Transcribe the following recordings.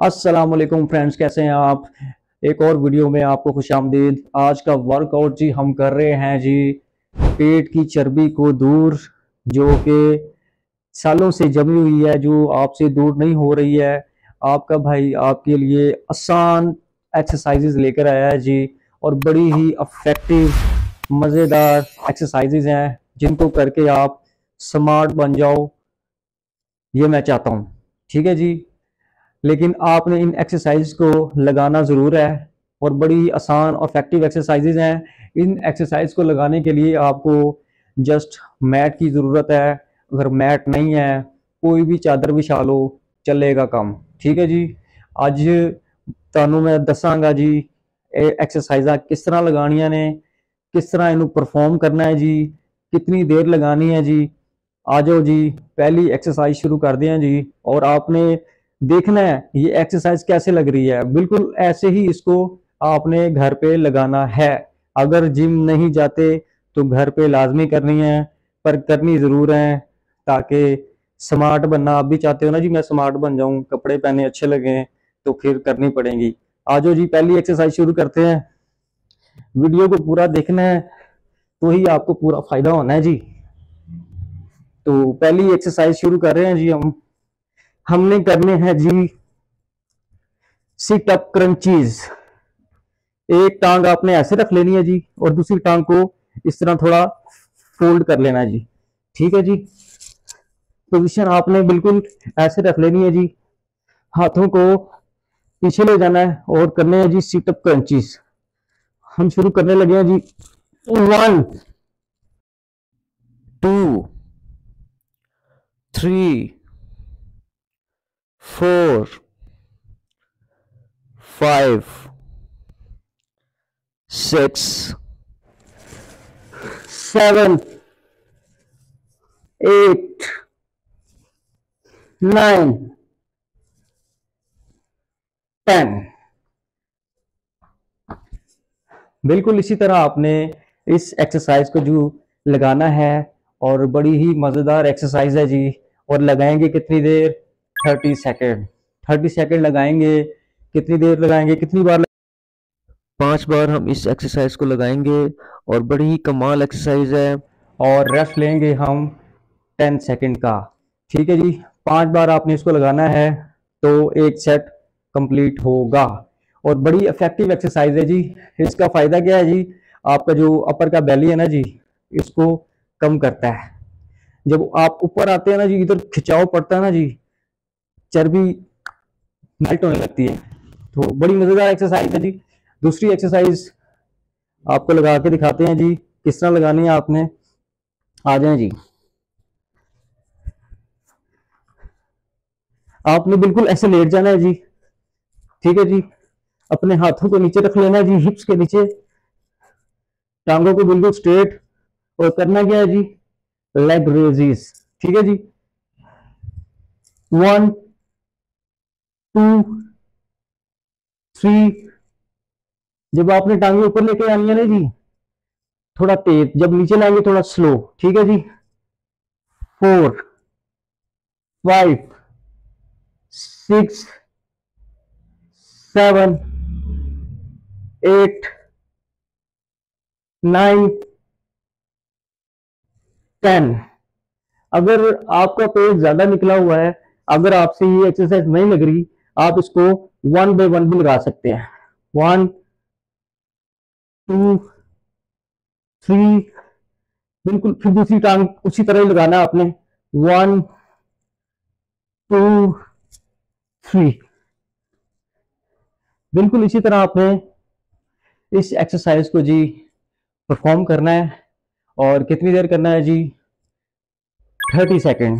वालेकुम फ्रेंड्स, कैसे हैं आप? एक और वीडियो में आपको खुश आमदीद। आज का वर्कआउट जी हम कर रहे हैं जी पेट की चर्बी को दूर, जो कि सालों से जमी हुई है, जो आपसे दूर नहीं हो रही है। आपका भाई आपके लिए आसान एक्सरसाइजेज लेकर आया है जी, और बड़ी ही अफेक्टिव मज़ेदार एक्सरसाइजेज हैं, जिनको करके आप स्मार्ट बन जाओ, ये मैं चाहता हूँ। ठीक है जी? लेकिन आपने इन एक्सरसाइज को लगाना ज़रूर है और बड़ी आसान और इफेक्टिव एक्सरसाइजेज हैं इन एक्सरसाइज को लगाने के लिए आपको जस्ट मैट की ज़रूरत है अगर मैट नहीं है कोई भी चादर बिछा लो चलेगा कम ठीक है जी ਅੱਜ ਤੁਹਾਨੂੰ ਮੈਂ ਦੱਸਾਂਗਾ ਜੀ ਇਹ ਐਕਸਰਸਾਈਜ਼ਾਂ ਕਿਸ ਤਰ੍ਹਾਂ ਲਗਾਉਣੀਆਂ ਨੇ ਕਿਸ ਤਰ੍ਹਾਂ ਇਹਨੂੰ ਪਰਫਾਰਮ ਕਰਨਾ ਹੈ ਜੀ कितनी देर लगानी है जी आ जाओ जी पहली एक्सरसाइज शुरू कर दिया जी और आपने देखना है, ये एक्सरसाइज कैसे लग रही है? बिल्कुल ऐसे ही इसको आपने घर पे लगाना है। अगर जिम नहीं जाते तो घर पे लाजमी करनी है, पर करनी ज़रूर है, ताकि स्मार्ट बनना। आप भी चाहते हो ना जी, मैं स्मार्ट बन जाऊँ, कपड़े पहने अच्छे लगे तो फिर करनी पड़ेगी। आ जाओ जी, पहली एक्सरसाइज शुरू करते हैं। वीडियो को पूरा देखना है तो ही आपको पूरा फ़ायदा होना है जी। तो पहली एक्सरसाइज शुरू कर रहे हैं जी हम। हमने करने हैं जी सिट अप क्रंचीज एक टांग आपने ऐसे रख लेनी है जी और दूसरी टांग को इस तरह थोड़ा फोल्ड कर लेना है जी। ठीक है जी? पोजीशन आपने बिल्कुल ऐसे रख लेनी है जी। हाथों को पीछे ले जाना है और करने हैं जी सीटअप क्रंचीज हम शुरू करने लगे हैं जी। One two three four five six seven eight nine ten बिल्कुल इसी तरह आपने इस एक्सरसाइज को जो लगाना है और बड़ी ही मज़ेदार एक्सरसाइज है जी। और लगाएँगे कितनी देर? Thirty second. थर्टी सेकेंड लगाएँगे कितनी देर लगाएँगे कितनी बार पाँच बार हम इस एक्सरसाइज को लगाएँगे और बड़ी ही कमाल एक्सरसाइज है। और रेस्ट लेंगे हम टेन सेकेंड का। ठीक है जी पाँच बार आपने इसको लगाना है तो एक सेट कंप्लीट होगा। और बड़ी इफ़ेक्टिव एक्सरसाइज है जी। इसका फ़ायदा क्या है जी? आपका जो अपर का बैली है ना जी इसको कम करता है। जब आप ऊपर आते हैं ना जी इधर खिंचाव पड़ता है ना जी चर्बी मेल्ट होने लगती है। तो बड़ी मज़ेदार एक्सरसाइज है जी। दूसरी एक्सरसाइज आपको लगा के दिखाते हैं जी, किस तरह लगानी है आपने। आ जाए जी। आपने बिल्कुल ऐसे लेट जाना है जी। ठीक है जी। अपने हाथों को नीचे रख लेना है जी हिप्स के नीचे। टांगों को बिल्कुल स्ट्रेट और करना क्या है जी? लेग रेजिस ठीक है जी। वन टू, थ्री, जब आपने टांगे ऊपर लेके आनी है ना जी, थोड़ा तेज, जब नीचे लाएँगे थोड़ा स्लो ठीक है जी? Four five six seven eight nine ten अगर आपका पेट ज़्यादा निकला हुआ है, अगर आपसे ये एक्सरसाइज नहीं लग रही आप इसको वन बाय वन भी लगा सकते हैं। वन टू थ्री बिल्कुल फिर दूसरी टांग उसी तरह ही लगाना आपने। वन टू थ्री बिल्कुल इसी तरह आपने इस एक्सरसाइज को जी परफॉर्म करना है और कितनी देर करना है जी? थर्टी सेकेंड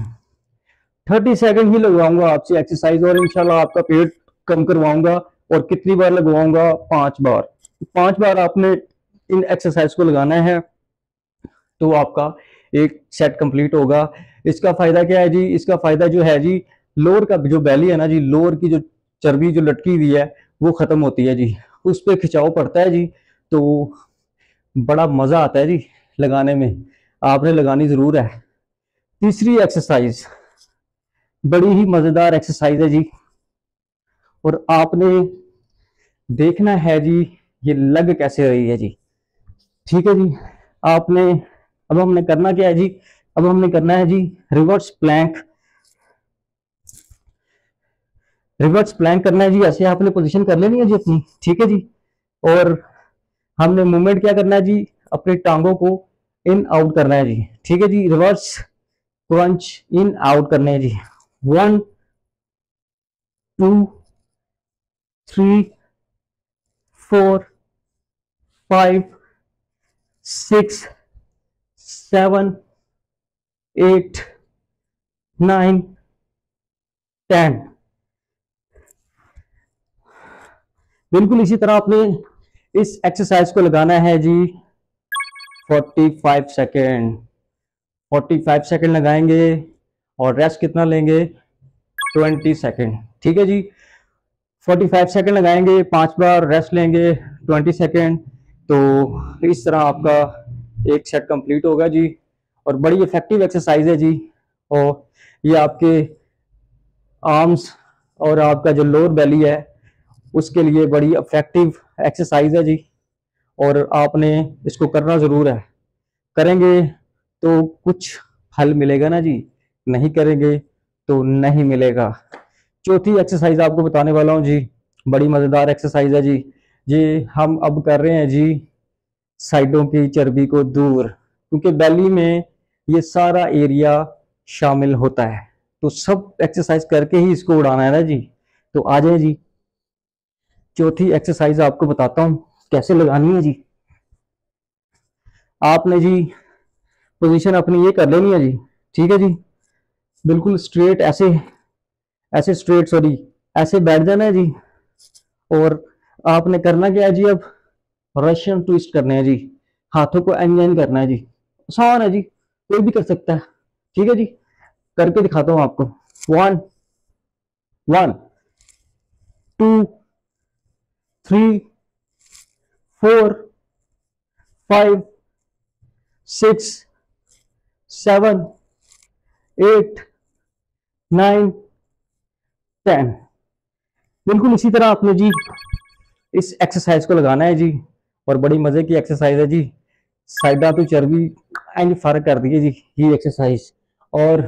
थर्टी सेकेंड ही लगवाऊँगा आपसे एक्सरसाइज और इंशाल्लाह आपका पेट कम करवाऊँगा और कितनी बार लगवाऊँगा? पाँच बार। पाँच बार आपने इन एक्सरसाइज को लगाना है तो आपका एक सेट कंप्लीट होगा। इसका फ़ायदा क्या है जी? इसका फ़ायदा जो है जी, लोअर का जो बैली है ना जी, लोअर की जो चर्बी, जो लटकी हुई है, वो खत्म होती है जी। उस पर खिंचाव पड़ता है जी तो बड़ा मज़ा आता है जी लगाने में। आपने लगानी ज़रूर है। तीसरी एक्सरसाइज। बड़ी ही मज़ेदार एक्सरसाइज है जी। और आपने देखना है जी, ये लग कैसे रही है जी। ठीक है जी, आपने, अब हमने करना क्या है जी? अब हमने करना है जी रिवर्स प्लैंक रिवर्स प्लैंक करना है जी, ऐसे आपने पोजीशन कर लेनी है जी अपनी। ठीक है जी, और हमने मूवमेंट क्या करना है जी? अपने टांगों को इन आउट करना है जी। ठीक है जी रिवर्स क्रंच इन आउट करने हैं जी। One two three four five six seven eight nine ten बिल्कुल इसी तरह आपने इस एक्सरसाइज को लगाना है जी। 45 सेकेंड 45 सेकेंड लगाएँगे। और रेस्ट कितना लेंगे? 20 सेकेंड ठीक है जी? 45 सेकेंड लगाएँगे, पाँच बार रेस्ट लेंगे 20 सेकेंड तो इस तरह आपका एक सेट कंप्लीट होगा जी। और बड़ी इफ़ेक्टिव एक्सरसाइज है जी। और ये आपके आर्म्स और आपका जो लोअर बेली है, उसके लिए बड़ी इफ़ेक्टिव एक्सरसाइज है जी। और आपने इसको करना ज़रूर है। करेंगे तो कुछ फल मिलेगा ना जी। नहीं करेंगे तो नहीं मिलेगा। चौथी एक्सरसाइज आपको बताने वाला हूँ जी। बड़ी मज़ेदार एक्सरसाइज है जी। ये हम अब कर रहे हैं जी साइडों की चर्बी को दूर, क्योंकि बेली में ये सारा एरिया शामिल होता है। तो सब एक्सरसाइज करके ही इसको उड़ाना है ना जी। तो आ जाए जी। चौथी एक्सरसाइज आपको बताता हूँ, कैसे लगानी है जी। आपने जी पोजीशन अपनी ये कर लेनी है जी। ठीक है जी। बिल्कुल स्ट्रेट ऐसे ऐसे स्ट्रेट सॉरी ऐसे बैठ जाना है जी। और आपने करना क्या है जी अब? रशियन ट्विस्ट करने हैं जी। हाथों को एंजॉइन करना है जी। आसान है जी। कोई भी कर सकता है। ठीक है जी? करके दिखाता हूँ आपको। One one two three four five six seven eight nine, ten. बिल्कुल इसी तरह आपने जी इस एक्सरसाइज को लगाना है जी, और बड़ी मज़े की एक्सरसाइज है जी। साइडा तो चर्बी इंज फ़र्क कर दी है जी, ये एक्सरसाइज और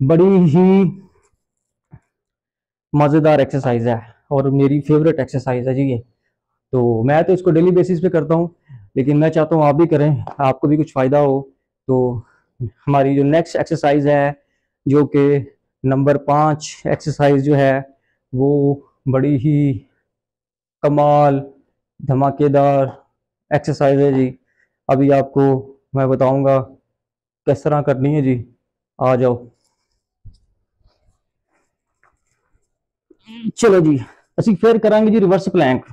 बड़ी ही मज़ेदार एक्सरसाइज है, और मेरी फेवरेट एक्सरसाइज है जी ये। तो मैं तो इसको डेली बेसिस पे करता हूँ, लेकिन मैं चाहता हूँ आप भी करें, आपको भी कुछ फ़ायदा हो तो हमारी जो नेक्स्ट एक्सरसाइज है जो कि नंबर पाँच एक्सरसाइज जो है, वो बड़ी ही कमाल, धमाकेदार एक्सरसाइज है जी। अभी आपको मैं बताऊँगा किस तरह करनी है जी। आ जाओ। चलो जी, असं फिर करा जी रिवर्स प्लैंक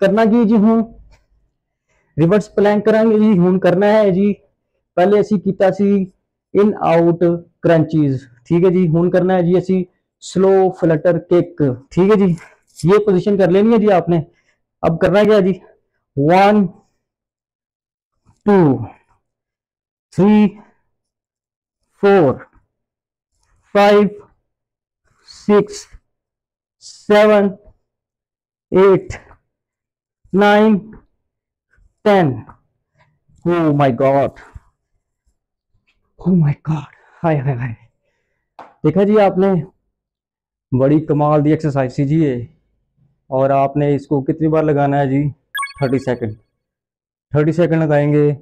करना की जी हूँ रिवर्स प्लैंक करा जी हूँ करना है जी। पहले असी किया इन आउट क्रंचीज ठीक है जी? हूँ करना है जी असी स्लो फ्लटर किक ठीक है जी? ये पोजीशन कर लेनी है जी आपने। अब करना क्या जी? One two three four five six seven eight nine ten oh my god oh my god. हाय हाय हाय। देखा जी, आपने बड़ी कमाल दी एक्सरसाइज सी जी ये। और आपने इसको कितनी बार लगाना है जी? Thirty second. थर्टी सेकंड लगाएँगे,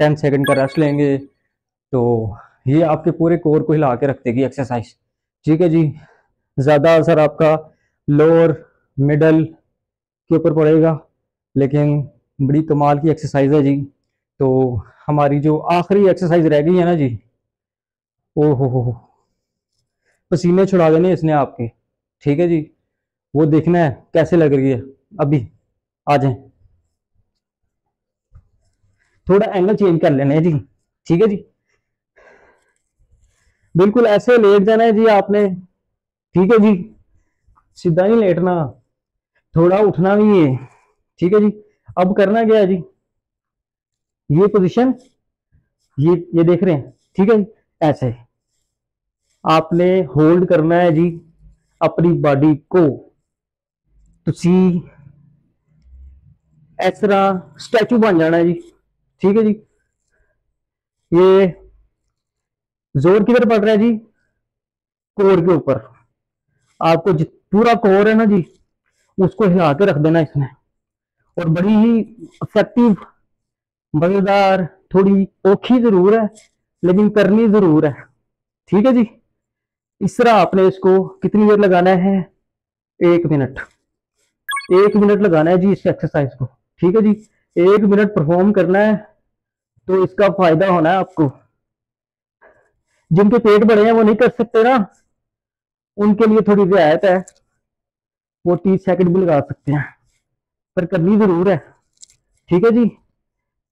टेन सेकंड का रेस्ट लेंगे। तो ये आपके पूरे कोर को हिला के रख देगी एक्सरसाइज ठीक है जी? ज़्यादा असर आपका लोअर मिडल के ऊपर पड़ेगा। लेकिन बड़ी कमाल की एक्सरसाइज है जी। तो हमारी जो आखिरी एक्सरसाइज रह गई है ना जी ओ हो हो। पसीने छुड़ा देने इसने आपके। ठीक है जी। वो देखना है कैसे लग रही है। अभी, आ जाए। थोड़ा एंगल चेंज कर लेना है जी। ठीक है जी। बिल्कुल ऐसे लेट जाना है जी आपने। ठीक है जी। सीधा नहीं लेटना। थोड़ा उठना भी है। ठीक है जी। अब करना क्या है जी? ये पोजीशन ये ये देख रहे हैं। ठीक है जी। ऐसे आपने होल्ड करना है जी ਆਪਣੀ ਬਾਡੀ ਕੋ ਤੁਸੀਂ ਇਸ ਤਰ੍ਹਾਂ स्टैचू बन जाना है जी ठीक है जी ये जोर किधर पड़ रहा है जी कोर के ऊपर आपको जित पूरा कोर है ना जी उसको हिला के रख देना इसमें और बड़ी ही इफेक्टिव मजेदार थोड़ी औखी जरूर है लेकिन करनी ज़रूर है। ठीक है जी? इस तरह आपने इसको कितनी देर लगाना है? एक मिनट। एक मिनट लगाना है जी इस एक्सरसाइज को। ठीक है जी? एक मिनट परफॉर्म करना है तो इसका फ़ायदा होना है आपको। जिनके पेट बड़े हैं वो नहीं कर सकते ना। उनके लिए थोड़ी रियायत है। वो तीस सेकंड भी लगा सकते हैं। पर करनी ज़रूर है। ठीक है जी?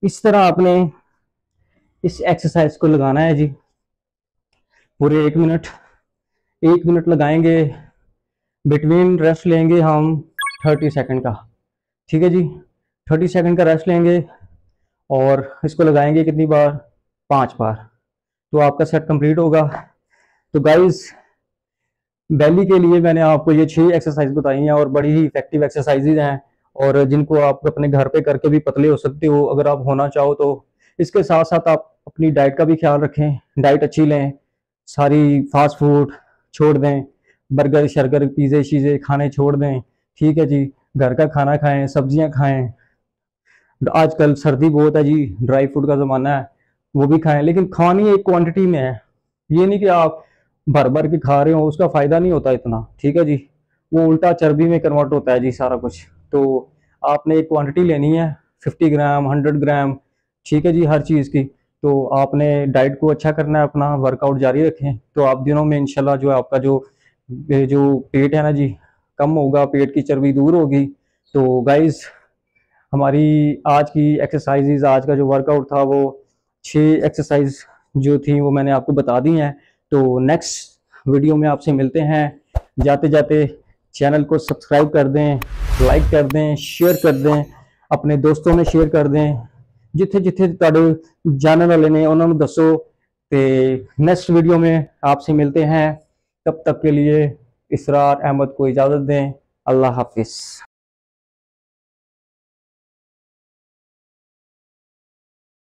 इस तरह आपने इस एक्सरसाइज को लगाना है जी। पूरे एक मिनट एक मिनट लगाएँगे। बिटवीन रेस्ट लेंगे हम थर्टी सेकंड का। ठीक है जी? थर्टी सेकंड का रेस्ट लेंगे और इसको लगाएँगे कितनी बार? पाँच बार। तो आपका सेट कंप्लीट होगा। तो गाइस बैली के लिए मैंने आपको ये छह एक्सरसाइज बताई हैं और बड़ी ही इफ़ेक्टिव एक्सरसाइजेज हैं और जिनको आप अपने घर पे करके भी पतले हो सकते हो, अगर आप होना चाहो तो। इसके साथ साथ आप अपनी डाइट का भी ख्याल रखें डाइट अच्छी लें, सारी फास्ट फ़ूड छोड़ दें बर्गर शर्गर पिज़्ज़े शीज़े खाने छोड़ दें, ठीक है जी, घर का खाना खाएँ, सब्ज़ियाँ खाएँ। आजकल सर्दी बहुत है जी ड्राई फ्रूट का ज़माना है, वो भी खाएँ, लेकिन खानी एक क्वांटिटी में है। ये नहीं कि आप भर भर के खा रहे हो, उसका फ़ायदा नहीं होता इतना, ठीक है जी? वो उल्टा चर्बी में कन्वर्ट होता है जी सारा कुछ। तो आपने एक क्वांटिटी लेनी है फिफ्टी ग्राम हंड्रेड ग्राम ठीक है जी, हर चीज़ की। तो आपने डाइट को अच्छा करना है, अपना वर्कआउट जारी रखें। तो आप दिनों में इंशाल्लाह जो है आपका जो जो पेट है ना जी, कम होगा, पेट की चर्बी दूर होगी। तो गाइज़ हमारी आज की एक्सरसाइजेज आज का जो वर्कआउट था, वो छः एक्सरसाइज जो थी, वो मैंने आपको बता दी हैं। तो नेक्स्ट वीडियो में आपसे मिलते हैं। जाते जाते चैनल को सब्सक्राइब कर दें लाइक कर दें शेयर कर दें, अपने दोस्तों में शेयर कर दें। जिथे जिथे ਤੁਹਾਡੇ जानने वाले ने उन्होंने दसो तो नेक्स्ट वीडियो में आपसे मिलते हैं तब तक के लिए इसरार अहमद को इजाज़त दें अल्लाह हाफिज़